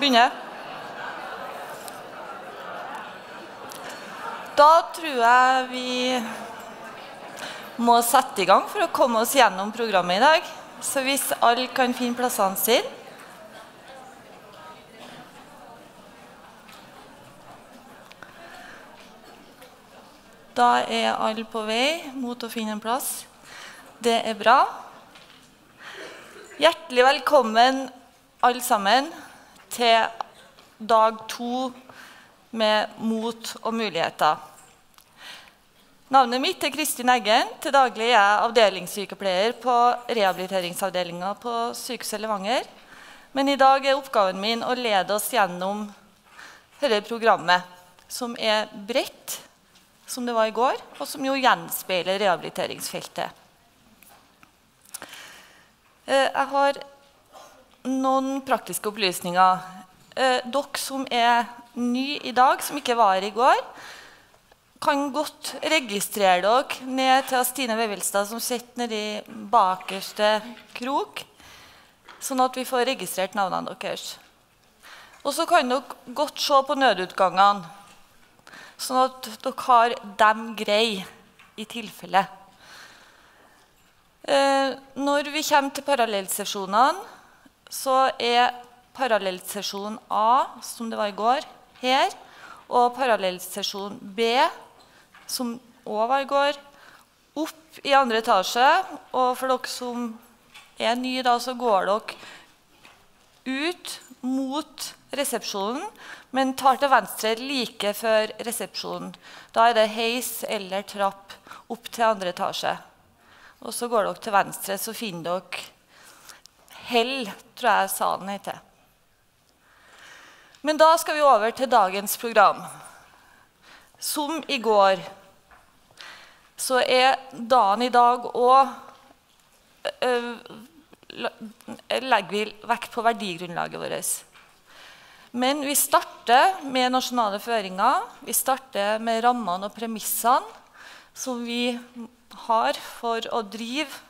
begynne? Da tror jeg vi må sette i gang for å komme oss gjennom programmet i dag. Så hvis alle kan finne plassene sine Da er alle på vei mot å finne en plass. Det er bra. Hjertelig velkommen alle sammen til dag to med mot og muligheter. Navnet mitt er Kristin Eggen. Til daglig er jeg avdelingssykepleier på rehabiliteringsavdelinga på Sykehuset Levanger. Men i dag er oppgaven min å lede oss gjennom dette programmet, som er bredt som det var i går, og som jo gjenspeiler rehabiliteringsfeltet. Eh, jeg har noen praktiske opplysninger. Eh, dere som er ny i dag, som ikke var i går, kan godt registrere dere ned til Stine Vevelstad, som sitter nedi bakerste krok, sånn at vi får registrert navnene deres. Og så kan dere godt se på nødutgangene sånn at dere har dem greie i tilfelle. Eh, når vi kommer til parallellsesjonene, så er parallellsesjon A, som det var i går, her. Og parallellsesjon B, som òg var i går, opp i andre etasje. Og for dere som er nye, da, så går dere ut mot resepsjonen, men tar til venstre like før resepsjonen. Da er det heis eller trapp opp til andre etasje. Og så går dere til venstre, så finner dere Hell, tror jeg salen heter. Men da skal vi over til dagens program. Som i går så er dagen i dag òg legger vi vekt på verdigrunnlaget vårt. Men vi starter med nasjonale føringer. Vi starter med rammene og premissene som vi har for å drive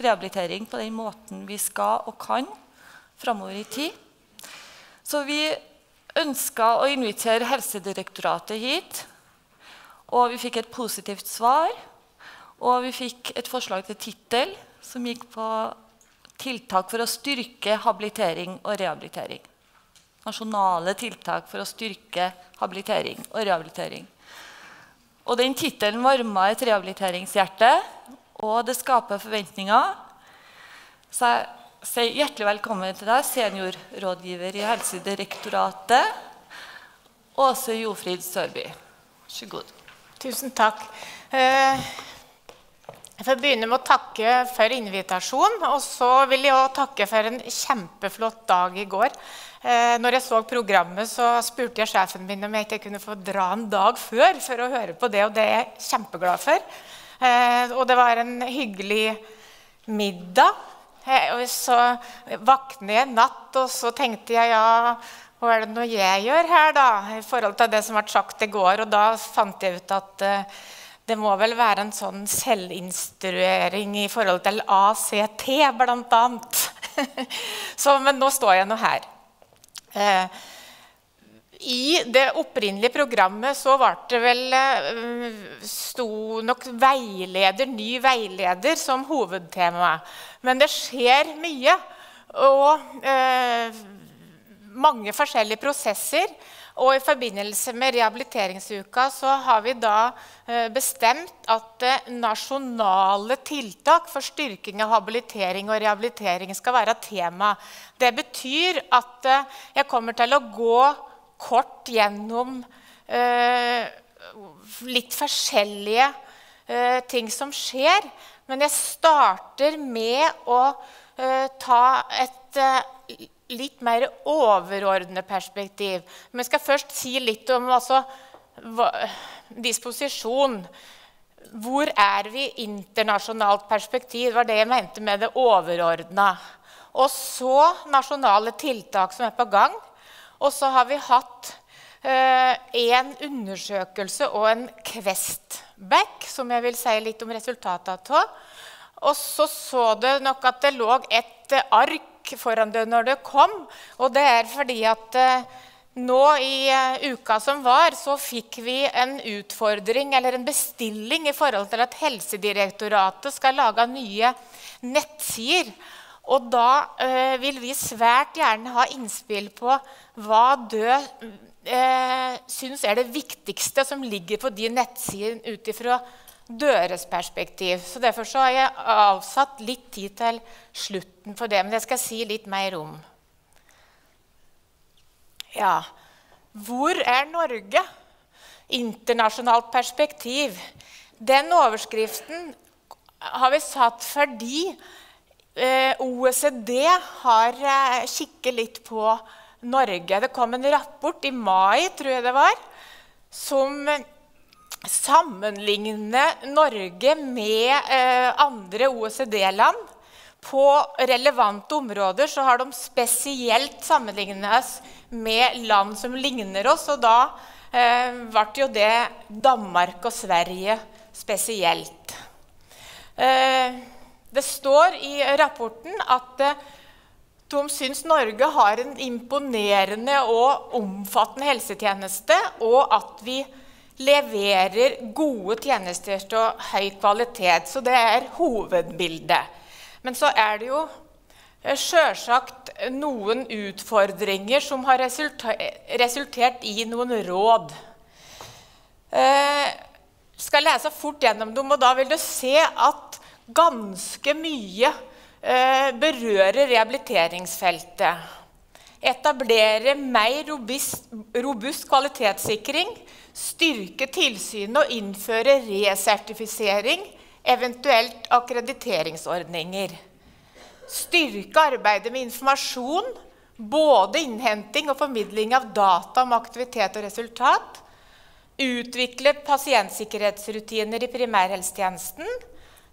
rehabilitering på den måten vi skal og kan framover i tid. Så vi ønska å invitere Helsedirektoratet hit. Og vi fikk et positivt svar. Og vi fikk et forslag til tittel som gikk på tiltak for å styrke habilitering og rehabilitering nasjonale tiltak for å styrke habilitering og rehabilitering. Og Den tittelen varma et rehabiliteringshjerte, og det skaper forventninger. Så jeg sier hjertelig velkommen til deg, seniorrådgiver i Helsedirektoratet, Åse Jofrid Sørby. Vær så god. Tusen takk. Eh, jeg får begynne med å takke for invitasjonen. Og så vil jeg òg takke for en kjempeflott dag i går. Eh, når jeg så programmet, så spurte jeg sjefen min om jeg ikke kunne få dra en dag før for å høre på det, og det er jeg kjempeglad for. Eh, og det var en hyggelig middag. Eh, og så våknet jeg en natt, og så tenkte jeg ja, hva er det nå jeg gjør her, da? I forhold til det som ble sagt i går. Og da fant jeg ut at det må vel være en sånn selvinstruering i forhold til ACT, blant annet. så, men nå står jeg nå her. Eh, I det opprinnelige programmet så var det vel eh, sto nok veileder, ny veileder som hovedtema. Men det skjer mye. Og eh, mange forskjellige prosesser. Og i forbindelse med rehabiliteringsuka så har vi da eh, bestemt at eh, nasjonale tiltak for styrking av habilitering og rehabilitering skal være tema. Det betyr at jeg kommer til å gå kort gjennom litt forskjellige ting som skjer. Men jeg starter med å ta et litt mer overordnet perspektiv. Men jeg skal først si litt om altså, hva, disposisjon. Hvor er vi internasjonalt perspektiv? Det var det jeg mente med det overordna. Og så nasjonale tiltak som er på gang. Og så har vi hatt eh, en undersøkelse og en Questback, som jeg vil si litt om resultatet av. Og så så det nok at det lå et ark foran det når det kom. Og det er fordi at eh, nå i eh, uka som var, så fikk vi en utfordring eller en bestilling i forhold til at Helsedirektoratet skal lage nye nettsider. Og da eh, vil vi svært gjerne ha innspill på hva død eh, syns er det viktigste som ligger på de nettsidene ut ifra døres perspektiv. Så Derfor så har jeg avsatt litt tid til slutten for det. Men det skal jeg si litt mer om. Ja, hvor er Norge? Internasjonalt perspektiv. Den overskriften har vi satt fordi OECD har eh, kikket litt på Norge. Det kom en rapport i mai, tror jeg det var, som sammenligner Norge med eh, andre OECD-land. På relevante områder så har de spesielt sammenlignet oss med land som ligner oss. Og da eh, ble jo det Danmark og Sverige spesielt. Eh, det står i rapporten at eh, de syns Norge har en imponerende og omfattende helsetjeneste, og at vi leverer gode tjenester til høy kvalitet. Så det er hovedbildet. Men så er det jo eh, sjølsagt noen utfordringer som har resultert i noen råd. Jeg eh, skal lese fort gjennom dem, og da vil du se at ganske mye eh, berører rehabiliteringsfeltet. Etablere mer robust, robust kvalitetssikring, styrke tilsynet og innføre resertifisering, eventuelt akkrediteringsordninger. Styrke arbeidet med informasjon, både innhenting og formidling av data om aktivitet og resultat. Utvikle pasientsikkerhetsrutiner i primærhelsetjenesten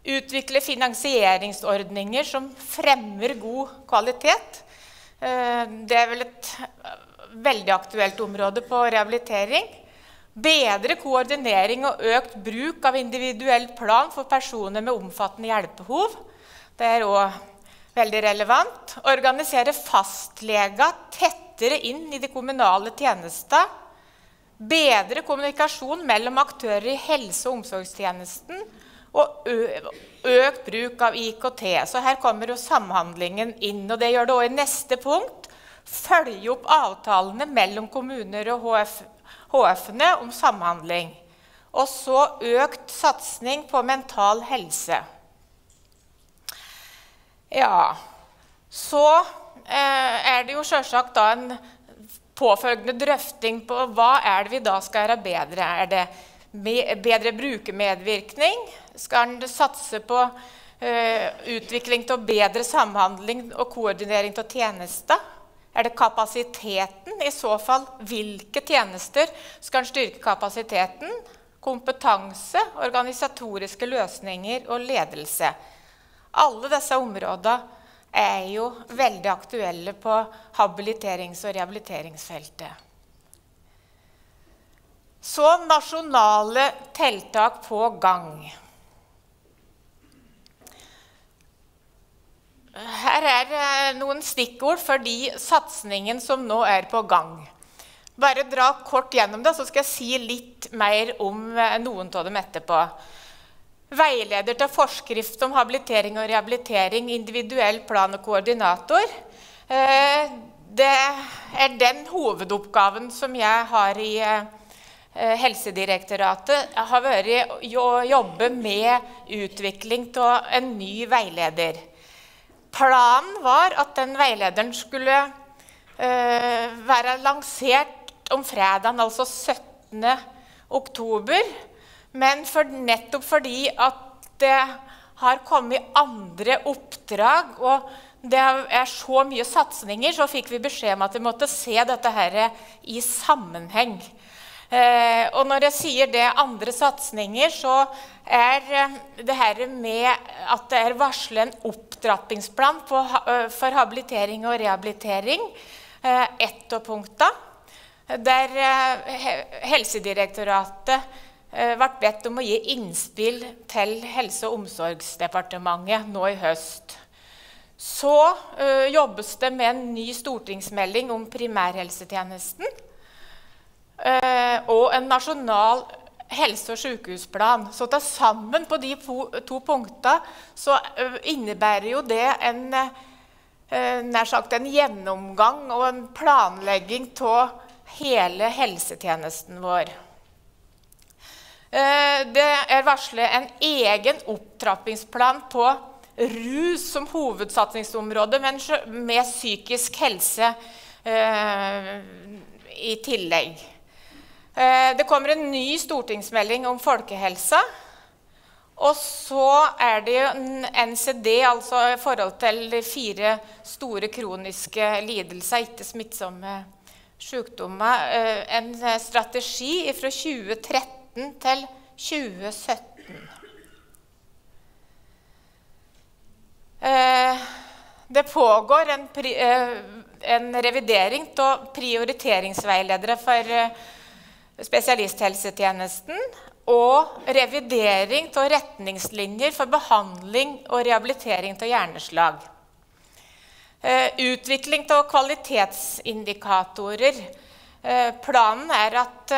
Utvikle finansieringsordninger som fremmer god kvalitet. Eh, det er vel et eh, veldig aktuelt område på rehabilitering. Bedre koordinering og økt bruk av individuell plan for personer med omfattende hjelpebehov. Det er òg veldig relevant. Organisere fastleger tettere inn i de kommunale tjenester. Bedre kommunikasjon mellom aktører i helse- og omsorgstjenesten og økt bruk av IKT. Så her kommer jo samhandlingen inn. Og det gjør det òg i neste punkt. Følge opp avtalene mellom kommuner og HF, HF-ene om samhandling. Og så økt satsing på mental helse. Ja, så eh, er det jo sjølsagt da en påfølgende drøfting på hva er det vi da skal gjøre bedre. Er det bedre brukermedvirkning? Skal en satse på uh, utvikling av bedre samhandling og koordinering av tjenester? Er det kapasiteten? I så fall, hvilke tjenester skal en styrke kapasiteten? Kompetanse, organisatoriske løsninger og ledelse. Alle disse områdene er jo veldig aktuelle på habiliterings- og rehabiliteringsfeltet. Så nasjonale tiltak på gang. Her er eh, noen stikkord for de satsingen som nå er på gang. Bare dra kort gjennom det, så skal jeg si litt mer om eh, noen av dem etterpå. Veileder til forskrift om habilitering og rehabilitering, individuell plan og koordinator. Eh, det er den hovedoppgaven som jeg har i Helsedirektoratet. Jeg har vært å jobbe med utvikling av en ny veileder. Planen var at den veilederen skulle uh, være lansert om fredagen, altså 17. oktober. Men for, nettopp fordi at det har kommet andre oppdrag, og det er så mye satsinger, så fikk vi beskjed om at vi måtte se dette her i sammenheng. Eh, og når jeg sier det andre satsinger, så er eh, det her med at det er varslet en opptrappingsplan på, eh, for habilitering og rehabilitering ett av punktene. Der Helsedirektoratet ble bedt om å gi innspill til Helse- og omsorgsdepartementet nå i høst. Så jobbes det med en ny stortingsmelding om primærhelsetjenesten. Uh, og en nasjonal helse- og sykehusplan. Så til sammen på de to punktene så uh, innebærer jo det en, nær sagt en gjennomgang og en planlegging av hele helsetjenesten vår. Det er varslet en egen opptrappingsplan på rus som hovedsatsingsområde, men med psykisk helse eh, i tillegg. Eh, det kommer en ny stortingsmelding om folkehelsa. Og så er det NCD, altså i forhold til de fire store kroniske lidelser, ikke smittsomme sykdommer, eh, en strategi fra 2013 til 2017. Eh, det pågår en, eh, en revidering av prioriteringsveiledere for eh, spesialisthelsetjenesten og revidering av retningslinjer for behandling og rehabilitering av hjerneslag. Utvikling av kvalitetsindikatorer. Planen er at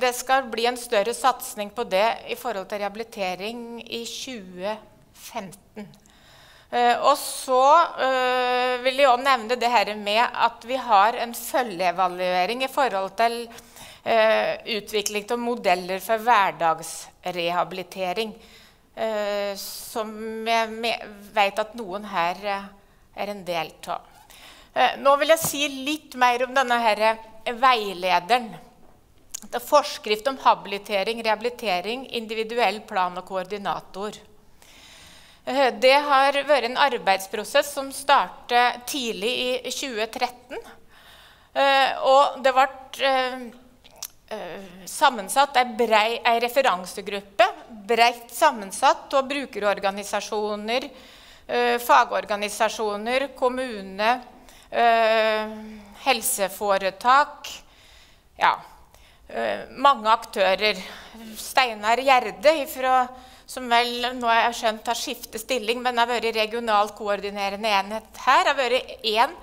det skal bli en større satsing på det i forhold til rehabilitering i 2015. Eh, og så vil jeg også nevne det her med at vi har en følgeevaluering i forhold til utvikling av modeller for hverdagsrehabilitering. Uh, som jeg vet at noen her er en del av. nå vil jeg si litt mer om denne her veilederen. Det er forskrift om habilitering, rehabilitering, individuell plan og koordinator. Eh, det har vært en arbeidsprosess som startet tidlig i 2013. Eh, og det ble eh, sammensatt ei, brei, ei referansegruppe, bredt sammensatt av brukerorganisasjoner, fagorganisasjoner, kommune, helseforetak Ja, mange aktører. Steinar Gjerde ifra, som vel nå har jeg skjønt har skiftet stilling, men har vært regionalt koordinerende enhet her, har vært én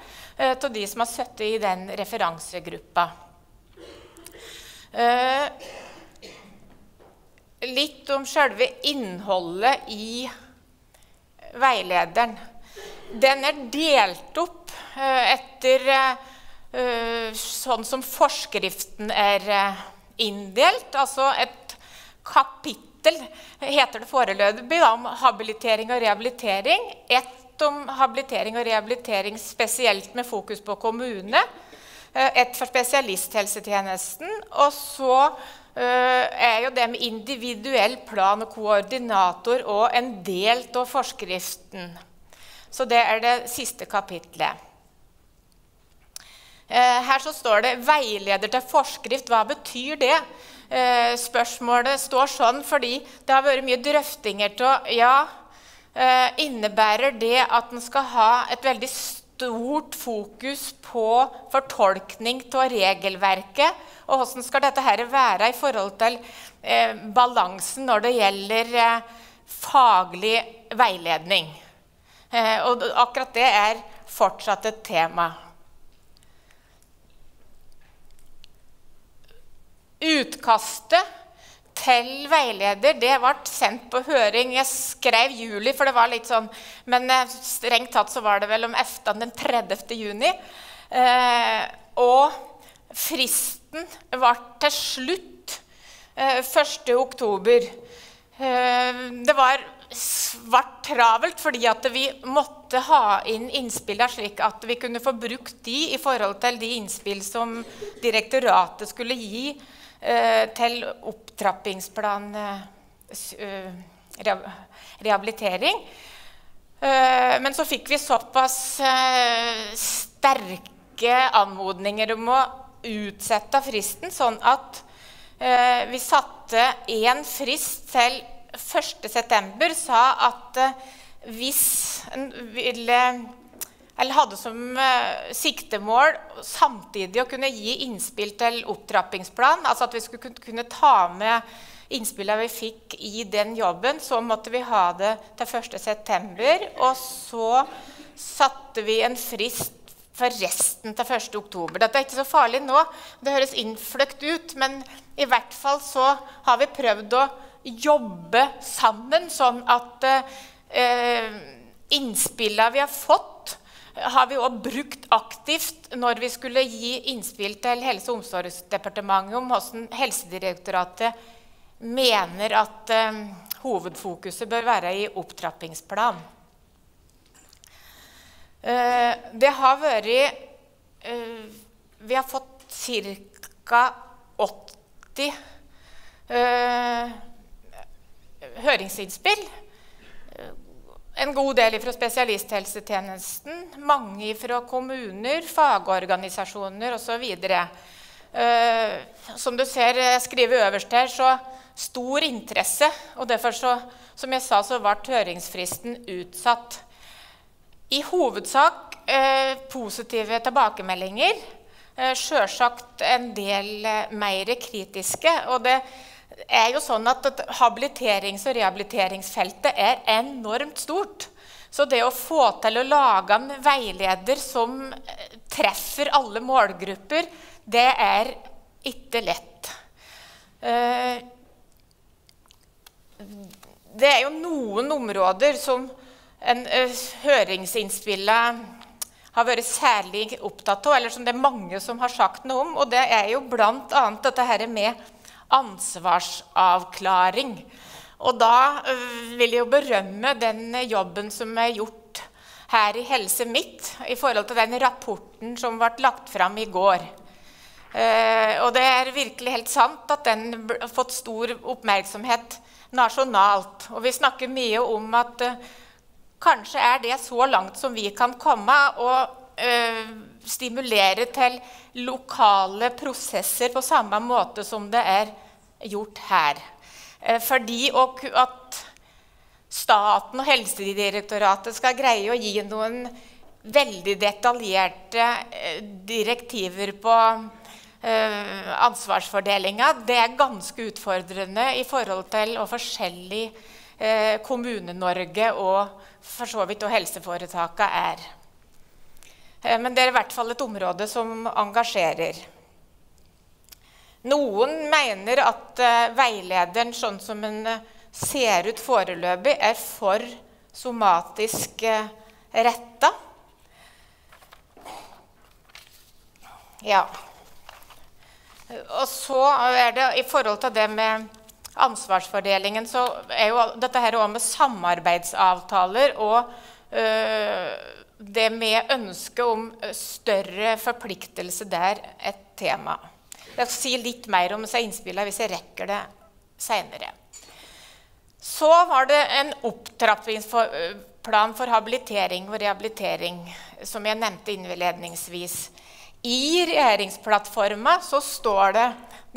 av de som har sittet i den referansegruppa. Uh, litt om selve innholdet i veilederen. Den er delt opp uh, etter sånn som forskriften er inndelt, altså et kapittel heter det foreløpig om habilitering og rehabilitering. Ett om habilitering og rehabilitering spesielt med fokus på kommune. Eh, ett for spesialisthelsetjenesten. Og så er jo det med individuell plan og koordinator og en del av forskriften. Så det er det siste kapitlet. Her så står det 'veileder til forskrift'. Hva betyr det? Eh, spørsmålet står sånn fordi det har vært mye drøftinger av ja, eh, innebærer det at en skal ha et veldig stort fokus på fortolkning av regelverket? Og hvordan skal dette her være i forhold til eh, balansen når det gjelder eh, faglig veiledning? Eh, og akkurat det er fortsatt et tema. Utkastet til veileder det ble sendt på høring. Jeg skrev juli, for det var litt sånn Men eh, strengt tatt så var det vel om eftan den 30. juni. Eh, og fristen var til slutt eh, 1. oktober. Eh, det var svart travelt fordi at vi måtte ha inn innspillene slik at vi kunne få brukt de i forhold til de innspill som direktoratet skulle gi til opptrappingsplan eh, rehabilitering. Eh, men så fikk vi såpass sterke anmodninger om å utsette fristen, sånn at vi satte én frist til 1.9. Sa at hvis en ville eller hadde som uh, siktemål samtidig å kunne gi innspill til opptrappingsplan. Altså at vi skulle kunne ta med innspillene vi fikk i den jobben. Så måtte vi ha det til 1.9. Og så satte vi en frist for resten til 1. oktober. Dette er ikke så farlig nå. Det høres innfløkt ut, men i hvert fall så har vi prøvd å jobbe sammen, sånn at eh, innspillene vi har fått, har vi òg brukt aktivt når vi skulle gi innspill til Helse- og omsorgsdepartementet om hvordan Helsedirektoratet mener at eh, hovedfokuset bør være i opptrappingsplan. Eh, det har vært eh, Vi har fått ca. 80 eh, høringsinnspill. En god del fra spesialisthelsetjenesten, mange fra kommuner, fagorganisasjoner osv. Uh, som du ser jeg skriver øverst her, så stor interesse. Og derfor, så, som jeg sa, så ble høringsfristen utsatt. I hovedsak uh, positive tilbakemeldinger. Uh, Sjølsagt en del eh, mer kritiske. Og det er jo sånn at habiliterings- og rehabiliteringsfeltet er enormt stort. Så det å få til å lage en veileder som eh, treffer alle målgrupper, det er ikke lett. Eh, det er jo noen områder som en uh, høringsinnspillet har vært særlig opptatt av, eller som det er mange som har sagt noe om. Og det er jo bl.a. dette her med ansvarsavklaring. Og da uh, vil jeg jo berømme den jobben som er gjort her i Helse Midt i forhold til den rapporten som ble lagt fram i går. Uh, og det er virkelig helt sant at den har fått stor oppmerksomhet nasjonalt. Og vi snakker mye om at uh, Kanskje er det så langt som vi kan komme, og stimulere til lokale prosesser på samme måte som det er gjort her. Eh, fordi at staten og Helsedirektoratet skal greie å gi noen veldig detaljerte eh, direktiver på øh, ansvarsfordelinga, det er ganske utfordrende i forhold til å forskjellig Kommune-Norge og for så vidt og helseforetaka er. Eh, men det er i hvert fall et område som engasjerer. Noen mener at uh, veilederen sånn som den uh, ser ut foreløpig, er for somatisk uh, retta. Ja. Og så er det i forhold til det med ansvarsfordelingen, så er jo dette her òg med samarbeidsavtaler og øh, det med ønske om større forpliktelse der et tema. Jeg skal si litt mer om disse innspillene hvis jeg rekker det seinere. Så var det en opptrappingsplan for habilitering og rehabilitering, som jeg nevnte innledningsvis. I regjeringsplattforma så står det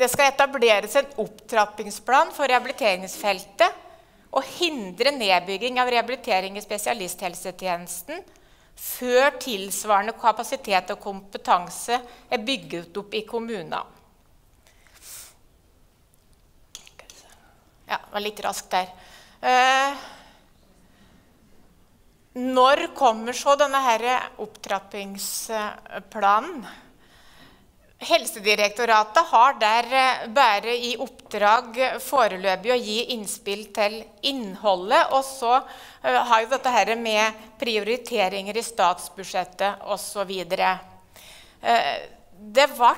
det skal etableres en opptrappingsplan for rehabiliteringsfeltet og hindre nedbygging av rehabilitering i spesialisthelsetjenesten før tilsvarende kapasitet og kompetanse er bygget opp i kommunene. Ja, var litt raskt der. Eh, når kommer så denne her opptrappingsplanen? Helsedirektoratet har der eh, bare i oppdrag foreløpig å gi innspill til innholdet. Og så uh, har jo dette her med prioriteringer i statsbudsjettet osv. Det ble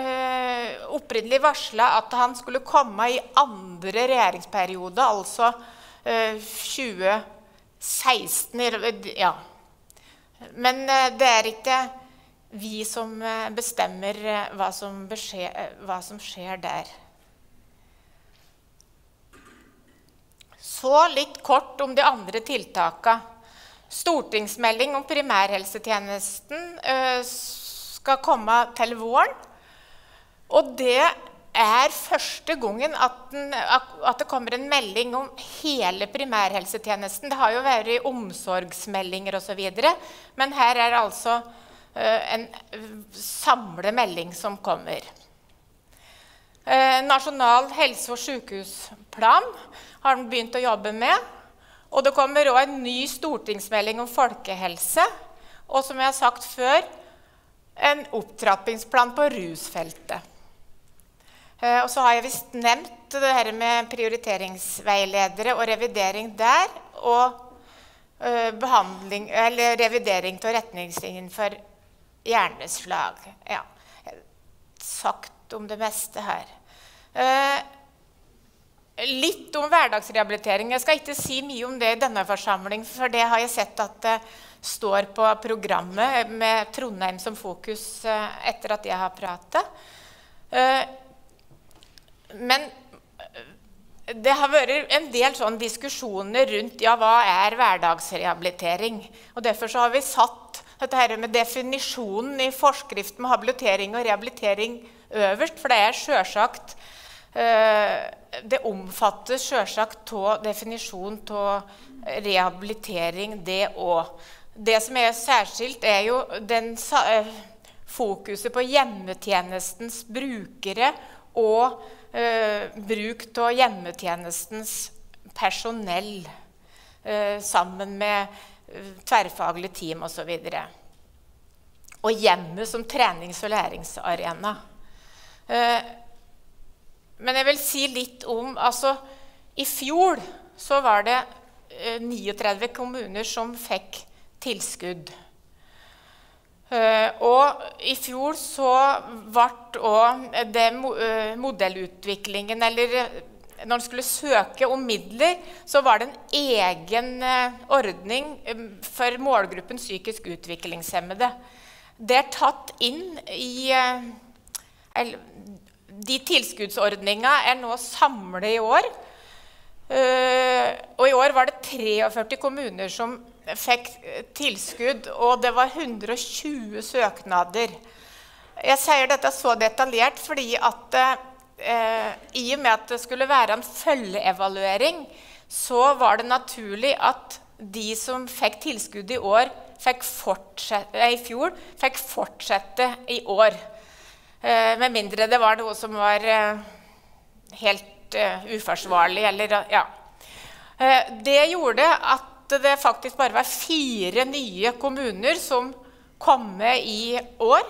eh, opprinnelig varsla at han skulle komme i andre regjeringsperiode, altså eh, 2016. Ja. Men det er ikke vi som eh, bestemmer eh, hva som, beskje, eh, hva som skjer der. Så litt kort om de andre tiltakene. Stortingsmelding om primærhelsetjenesten skal komme til våren. Og det er første gangen at, den, at, det kommer en melding om hele primærhelsetjenesten. Det har jo vært omsorgsmeldinger osv., men her er det altså Eh, en samlemelding som kommer. Eh, Nasjonal helse- og sykehusplan har den begynt å jobbe med. Og det kommer òg en ny stortingsmelding om folkehelse. Og som jeg har sagt før, en opptrappingsplan på rusfeltet. Eh, og så har jeg visst nevnt det her med prioriteringsveiledere og revidering der. Og eh, eller revidering av retningslinjen for hjerneslag. Ja, sagt om det meste her. Eh, litt om hverdagsrehabilitering. Jeg skal ikke si mye om det i denne forsamling, for det har jeg sett at står på programmet med Trondheim som fokus eh, etter at jeg har pratet. Eh, men det har vært en del sånn diskusjoner rundt ja, hva er hverdagsrehabilitering. Og Derfor har vi satt dette her med definisjonen i forskriften med habilitering og rehabilitering øverst. For det er selvsagt eh, Det omfattes selvsagt av definisjonen av rehabilitering, det òg. Det som er særskilt, er jo den eh, fokuset på hjemmetjenestens brukere og eh, bruk av hjemmetjenestens personell eh, sammen med eh, tverrfaglige team osv. Og, så og hjemmet som trenings- og læringsarena. Eh, men jeg vil si litt om altså, I fjor så var det 39 eh, kommuner som fikk tilskudd. Uh, og i fjor så ble òg det uh, modellutviklingen Eller når en skulle søke om midler, så var det en egen ordning for målgruppen psykisk utviklingshemmede. Det er tatt inn i De tilskuddsordninga er nå samlet i år. og i år var det 43 kommuner som fikk tilskudd, og det var 120 søknader. Jeg sier dette så detaljert fordi at eh, i og med at det skulle være en følgeevaluering, så var det naturlig at de som fikk tilskudd i, år, fikk fortsette, i fjor, fikk fortsette i år. Eh, med mindre det var noe som var eh, helt eh, uforsvarlig. Eller, ja. Eh, det gjorde at det faktisk bare var fire nye kommuner som kom med i år.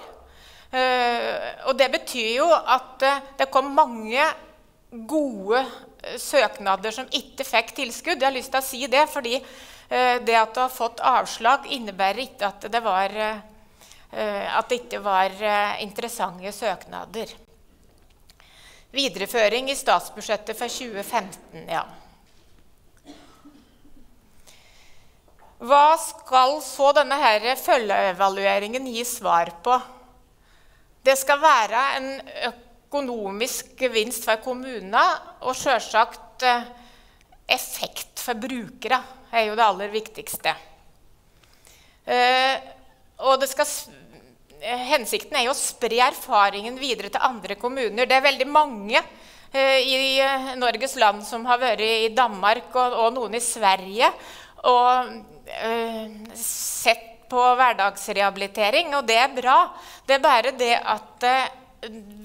Eh, og det betyr jo at eh, det kom mange gode eh, søknader som ikke fikk tilskudd. Jeg har lyst til å si det, fordi det at du har fått avslag, innebærer ikke at det, var, at det ikke var interessante søknader. Videreføring i statsbudsjettet for 2015, ja. Hva skal så denne her følgeevalueringen gi svar på? Det skal være en økonomisk gevinst for kommunene og selvsagt eh, effekt for brukere er jo det aller viktigste. Og det skal, hensikten er jo å spre erfaringen videre til andre kommuner. Det er veldig mange eh, i Norges land som har vært i Danmark og, og noen i Sverige. Og Eh, sett på hverdagsrehabilitering, og det er bra. Det er bare det at eh,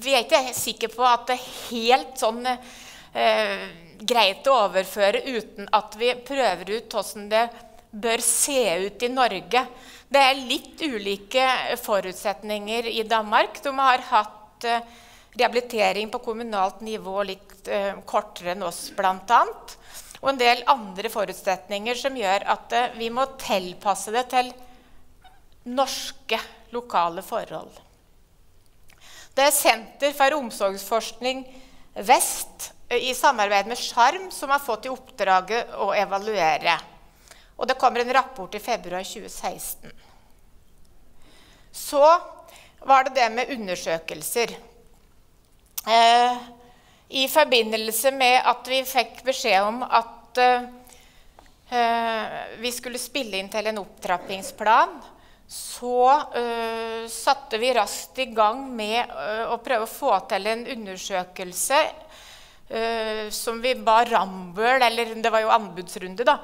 vi er ikke sikre på at det er helt sånn eh, greit å overføre uten at vi prøver ut hvordan det bør se ut i Norge. Det er litt ulike forutsetninger i Danmark. De har hatt eh, rehabilitering på kommunalt nivå litt eh, kortere enn oss, bl.a og en del andre forutsetninger som gjør at eh, vi må tilpasse det til norske, lokale forhold. Det er Senter for omsorgsforskning Vest eh, i samarbeid med Sjarm som har fått i oppdraget å evaluere. Og det kommer en rapport i februar 2016. Så var det det med undersøkelser. Eh, i forbindelse med at vi fikk beskjed om at uh, vi skulle spille inn til en opptrappingsplan, så uh, satte vi raskt i gang med uh, å prøve å få til en undersøkelse som vi ba Rambøll Eller det var jo anbudsrunde, da.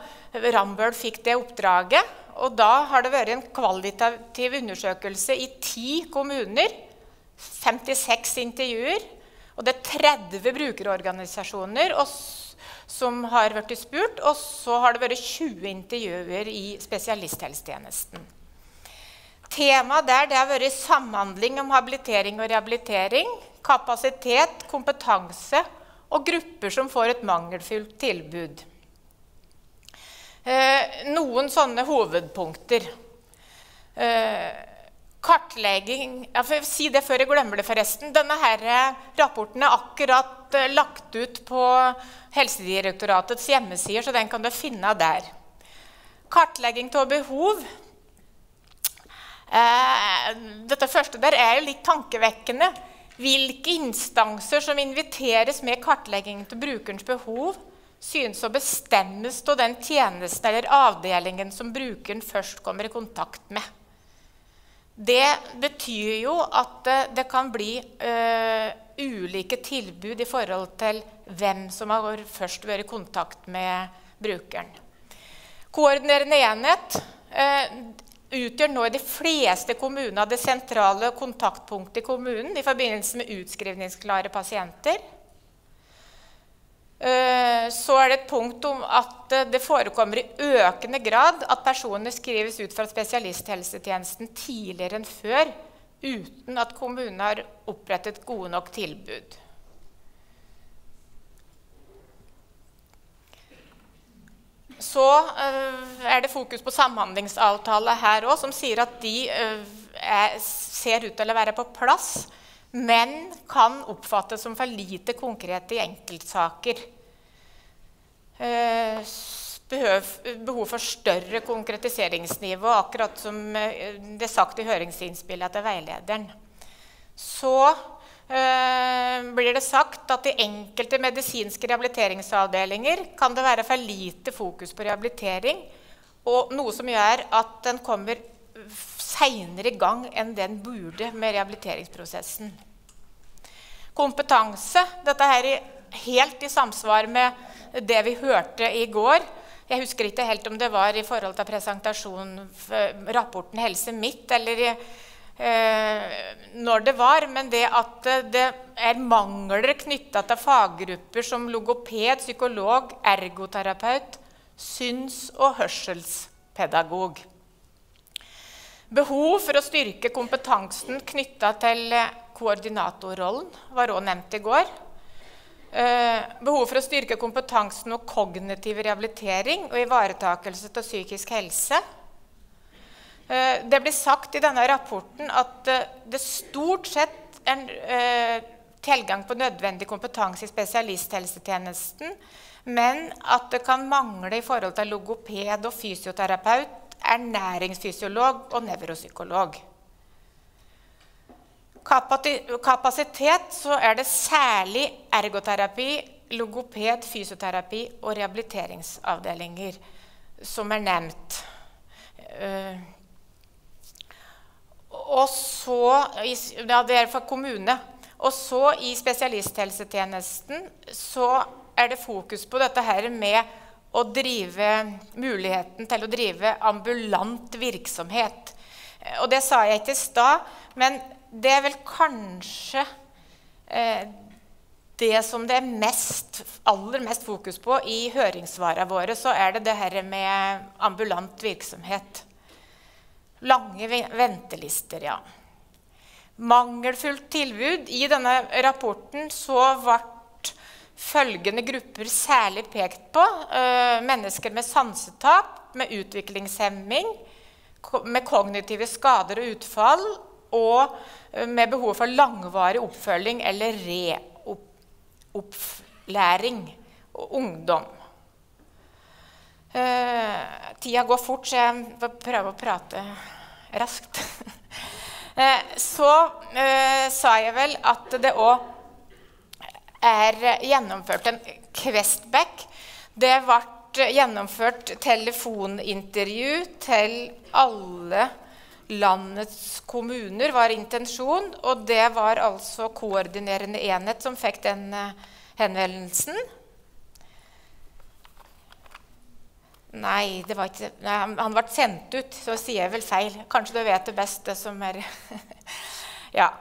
Rambøll fikk det oppdraget. Og da har det vært en kvalitativ undersøkelse i ti kommuner. 56 intervjuer. Og det er 30 brukerorganisasjoner som har blitt spurt, og så har det vært 20 intervjuer i spesialisthelsetjenesten. Temaet der det har vært samhandling om habilitering og rehabilitering, kapasitet, kompetanse og grupper som får et mangelfullt tilbud. Eh, noen sånne hovedpunkter. Eh, kartlegging Jeg får si det før jeg glemmer det, forresten. Denne her eh, rapporten er akkurat eh, lagt ut på Helsedirektoratets hjemmesider, så den kan du finne der. Kartlegging av behov. Eh, dette første der er litt tankevekkende. Hvilke instanser som inviteres med kartlegging til brukerens behov, synes å bestemmes av den tjenesten eller avdelingen som brukeren først kommer i kontakt med. Det betyr jo at det, det kan bli uh, ulike tilbud i forhold til hvem som har først vært i kontakt med brukeren. Koordinerende enhet uh, utgjør nå i de fleste kommuner det sentrale kontaktpunktet i kommunen i forbindelse med utskrivningsklare pasienter. Eh, så er det et punkt om at eh, det forekommer i økende grad at personer skrives ut fra spesialisthelsetjenesten tidligere enn før uten at kommunen har opprettet gode nok tilbud. Så øh, er det fokus på samhandlingsavtale her òg, som sier at de ser ut til å være på plass men kan oppfattes som for lite konkrete i enkeltsaker. Eh, behov for større konkretiseringsnivå, akkurat som eh, det er sagt i høringsinnspillet til veilederen. Så eh, blir det sagt at i enkelte medisinske rehabiliteringsavdelinger kan det være for lite fokus på rehabilitering, og noe som gjør at den kommer seinere i gang enn den burde med rehabiliteringsprosessen. Kompetanse. Dette er helt i samsvar med det vi hørte i går. Jeg husker ikke helt om det var i forhold til presentasjonen rapporten Helse Midt, eller eh, når det var, men det at det er mangler knytta til faggrupper som logoped, psykolog, ergoterapeut, syns- og hørselspedagog. Behov for å styrke kompetansen knytta til eh, koordinatorrollen var også nevnt i går. Eh, behov for å styrke kompetansen og kognitiv rehabilitering og ivaretakelse av psykisk helse. Eh, det blir sagt i denne rapporten at det stort sett er tilgang på nødvendig kompetanse i spesialisthelsetjenesten, men at det kan mangle i forhold til logoped og fysioterapeut ernæringsfysiolog og nevropsykolog. Kapasitet så er det særlig ergoterapi, logoped, fysioterapi og rehabiliteringsavdelinger som er nevnt. Eh, og så ja, Det er for kommune. Og så i spesialisthelsetjenesten så er det fokus på dette her med å drive, muligheten til å drive ambulant virksomhet. Og det sa jeg ikke i stad, men det er vel kanskje eh, det som det er mest, aller mest fokus på i høringssvarene våre, så er det det her med ambulant virksomhet. Lange ventelister, ja. Mangelfullt tilbud. I denne rapporten så ble følgende grupper særlig pekt på. Uh, mennesker med sansetap, med utviklingshemming, med kognitive skader og utfall, og uh, med behov for langvarig oppfølging eller reopplæring og ungdom. Uh, tida går fort, så jeg får prøve å prate raskt. så sa jeg vel at det òg er gjennomført en Questback. Det ble gjennomført telefonintervju til alle landets kommuner, var intensjon. Og det var altså koordinerende enhet som fikk den eh, henvendelsen. Nei, ikke, nei, han ble sendt ut, så sier jeg vel feil. Kanskje du vet det best, det som er Ja.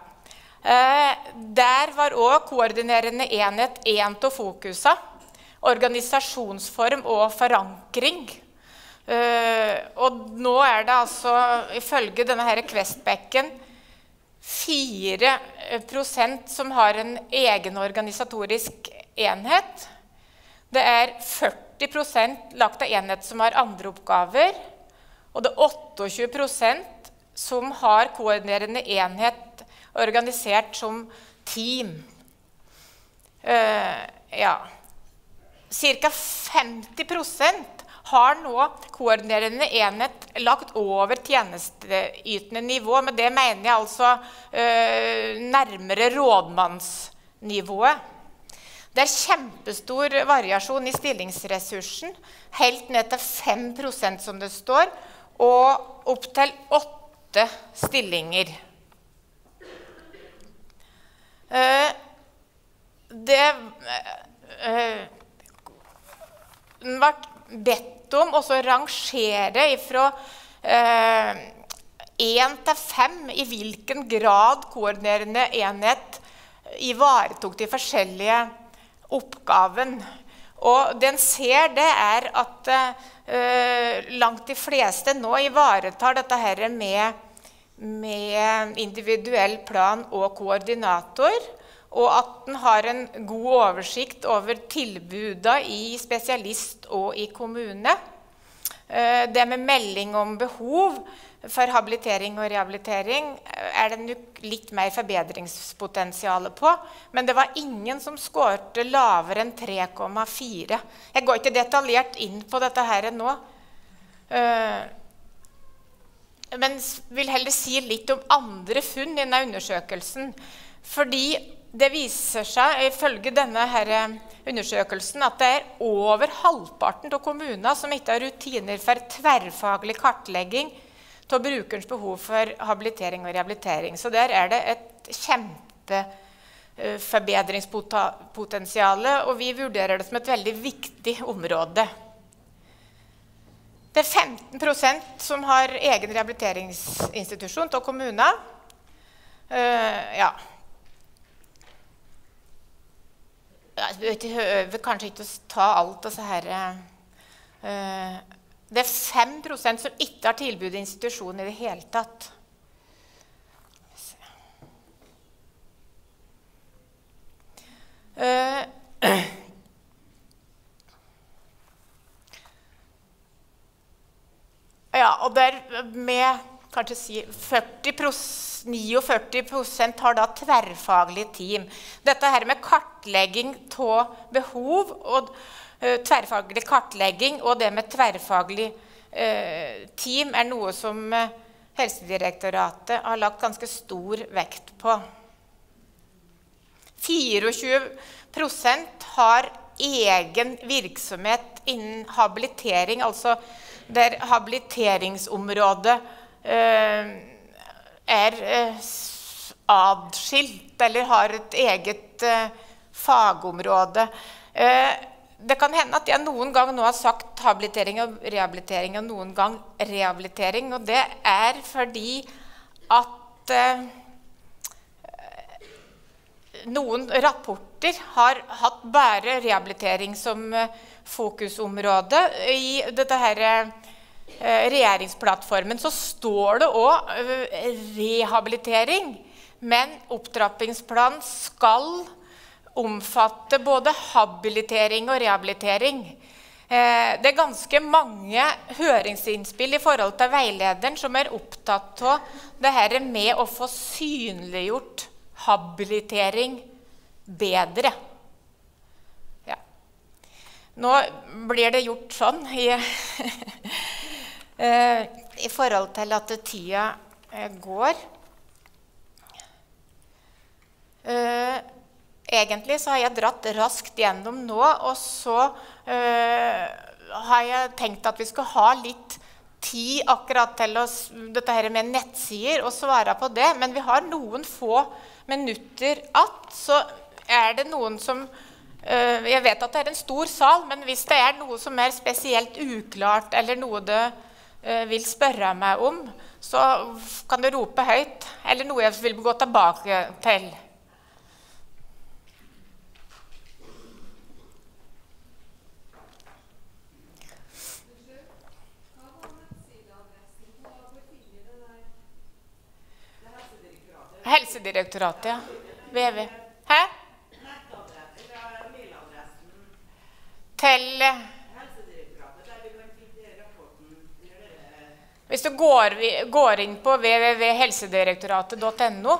Eh, der var òg koordinerende enhet én av fokusa. organisasjonsform og forankring. Uh, og nå er det altså, ifølge denne her Questbecken, 4% som har en egen organisatorisk enhet. Det er 40 lagt av enhet som har andre oppgaver. Og det er 28% som har koordinerende enhet organisert som team. Uh, ja. Ca. 50% har nå koordinerende enhet lagt over tjenesteytende nivå. Med det mener jeg altså uh, nærmere rådmannsnivået. Det er kjempestor variasjon i stillingsressursen. Helt ned til 5 som det står, og opp til 8 stillinger. Uh, det uh, ble bedt om å rangere fra én eh, til fem i hvilken grad koordinerende enhet ivaretok de forskjellige oppgavene. Og det en ser, det er at uh, langt de fleste nå ivaretar dette her med, med individuell plan og koordinator og at den har en god oversikt over tilbuda i spesialist og i kommune. Eh, det med melding om behov for habilitering og rehabilitering eh, er det litt mer forbedringspotensial på. Men det var ingen som skårte lavere enn 3,4. Jeg går ikke detaljert inn på dette her nå. Eh, men vil heller si litt om andre funn i denne undersøkelsen. Fordi det viser seg ifølge denne eh, undersøkelsen at det er over halvparten av kommuner som ikke har rutiner for tverrfaglig kartlegging av brukerens behov for habilitering og rehabilitering. Så der er det et kjempeforbedringspotensial, og vi vurderer det som et veldig viktig område. Det er 15% som har egen rehabiliteringsinstitusjon av kommuner. Uh, ja, Jeg behøver kanskje ikke å ta alt disse her uh, Det er 5% som ikke har tilbud i institusjonen i det hele tatt. Uh, ja, og der med kanskje si 40 49% har da tverrfaglige team. Dette her med kartlegging av behov og uh, tverrfaglig kartlegging og det med tverrfaglig uh, team er noe som uh, Helsedirektoratet har lagt ganske stor vekt på. 24% har egen virksomhet innen habilitering, altså der habiliteringsområdet eh, er eh, adskilt eller har et eget eh, fagområde. Eh, det kan hende at jeg noen gang nå har sagt habilitering og rehabilitering, og noen gang rehabilitering. Og det er fordi at eh, noen rapporter har hatt bare rehabilitering som eh, fokusområde. I dette her, Eh, regjeringsplattformen så står det òg eh, rehabilitering. Men opptrappingsplanen skal omfatte både habilitering og rehabilitering. Eh, det er ganske mange høringsinnspill i forhold til veilederen som er opptatt av det her med å få synliggjort habilitering bedre. Ja. Nå blir det gjort sånn i Eh, i forhold til at tida eh, går. Eh, egentlig så har jeg dratt raskt gjennom nå, og så har jeg tenkt at vi skal ha litt tid akkurat til oss, dette her med nettsider og svare på det. Men vi har noen få minutter att, Så er det noen som Jeg vet at det er en stor sal, men hvis det er noe som er spesielt uklart, eller noe det Eh, vil spørre meg om, så kan du rope høyt. Eller noe jeg vil gå tilbake til. Helsedirektoratet, ja. VV. Hæ? Til Hvis du går, går inn på www.helsedirektoratet.no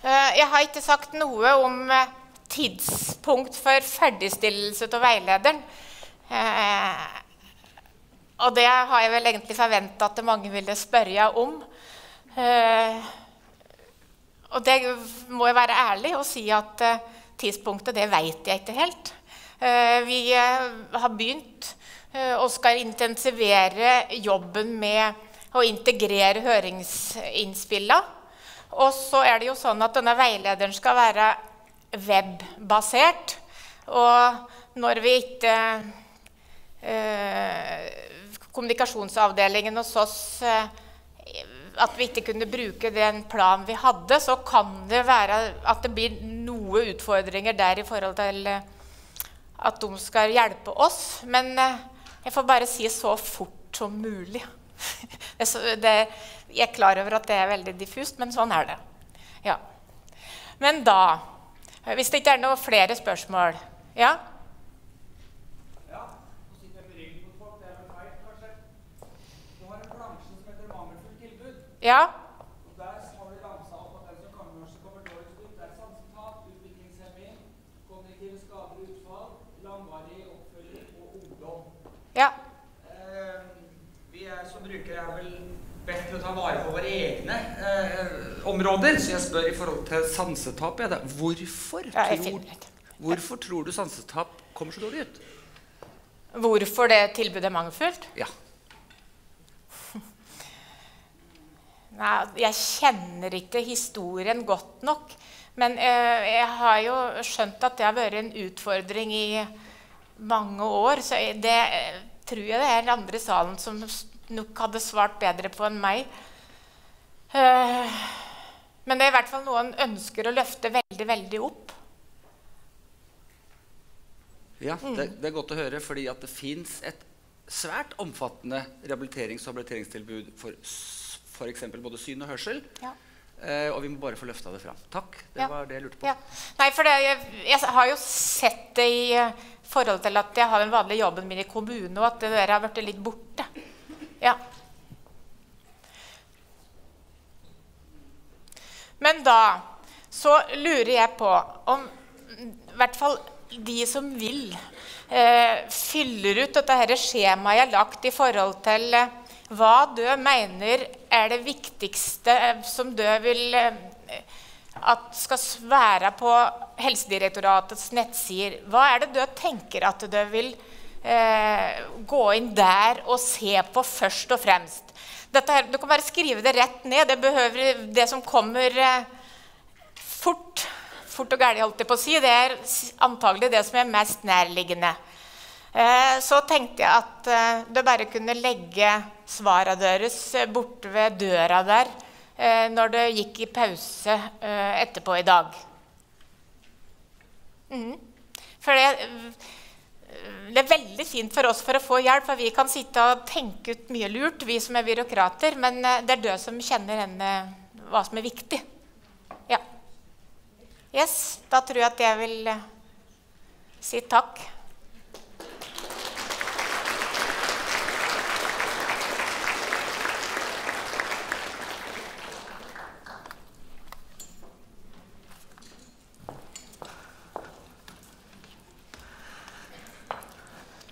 Eh, jeg har ikke sagt noe om eh, tidspunkt for ferdigstillelse av veilederen. Eh, og det har jeg vel egentlig forventa at mange ville spørre om. Og det må jeg være ærlig og si at tidspunktet, det vet jeg ikke helt. Vi har begynt og skal intensivere jobben med å integrere høringsinnspillene. Og så er det jo sånn at denne veilederen skal være webbasert. Og når vi ikke eh, Kommunikasjonsavdelingen hos oss eh, At vi ikke kunne bruke den planen vi hadde, så kan det være at det blir noe utfordringer der i forhold til eh, at de skal hjelpe oss. Men eh, jeg får bare si så fort som mulig. det, jeg er klar over at det er veldig diffust, men sånn er det. Ja. Men da Hvis det ikke er noen flere spørsmål Ja? Ja. Og Der har vi ramsa opp at den som kanskje kommer dårligst ut, det er sansetap, utviklingshemming, kognitive skader utfall, langvarig oppfølging og ungdom. ja. Eh, vi er som brukere er vel til å ta vare på våre egne eh, områder, så jeg spør i forhold til sansetap. Ja, hvorfor, ja tror, hvorfor tror du sansetap kommer så dårlig ut? Hvorfor det tilbudet er mangelfullt? Ja. Nei, jeg kjenner ikke historien godt nok. Men eh, jeg har jo skjønt at det har vært en utfordring i mange år. Så det eh, tror jeg det er den andre salen som nok hadde svart bedre på enn meg. Eh, men det er i hvert fall noe han ønsker å løfte veldig, veldig opp. Ja, det, det, er godt å høre, fordi at det fins et svært omfattende rehabiliterings- og habiliteringstilbud for f.eks. både syn og hørsel. Ja. Eh, og vi må bare få løfta det fram. Takk. Det Ja. var det jeg lurte på. Ja. Nei, for det, jeg, jeg har jo sett det i forhold til at jeg har den vanlige jobben min i kommunen, og at det der har blitt litt borte. Ja. Men da så lurer jeg på om i hvert fall de som vil, eh, fyller ut dette her skjemaet jeg har lagt i forhold til eh, hva du mener er det viktigste eh, som du vil eh, at skal være på Helsedirektoratets nettsider. Hva er det du tenker at du vil eh, gå inn der og se på først og fremst? Her, du kan bare skrive det rett ned. Det behøver det som kommer eh, fort, fort og gærent, holdt jeg på å si. Det er antagelig det som er mest nærliggende. Eh, så tenkte jeg at eh, du bare kunne legge svarene deres eh, borte ved døra der eh, når det gikk i pause eh, etterpå i dag. Mm. For det, det er veldig fint for oss for å få hjelp, for vi kan sitte og tenke ut mye lurt, vi som er byråkrater, men eh, det er du som kjenner henne, hva som er viktig. Ja. Yes, da tror jeg at jeg vil eh, si takk.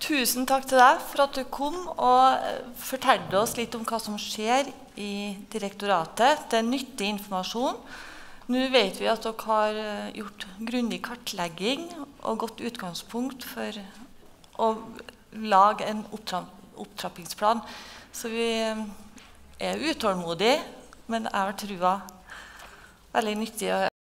Tusen takk til deg for at du kom og eh, fortalte oss litt om hva som skjer i direktoratet. Det er nyttig informasjon. Nå vet vi at dere har eh, gjort grundig kartlegging og godt utgangspunkt for å lage en opptrappingsplan. Så vi eh, er utålmodige, men jeg har trua veldig nyttig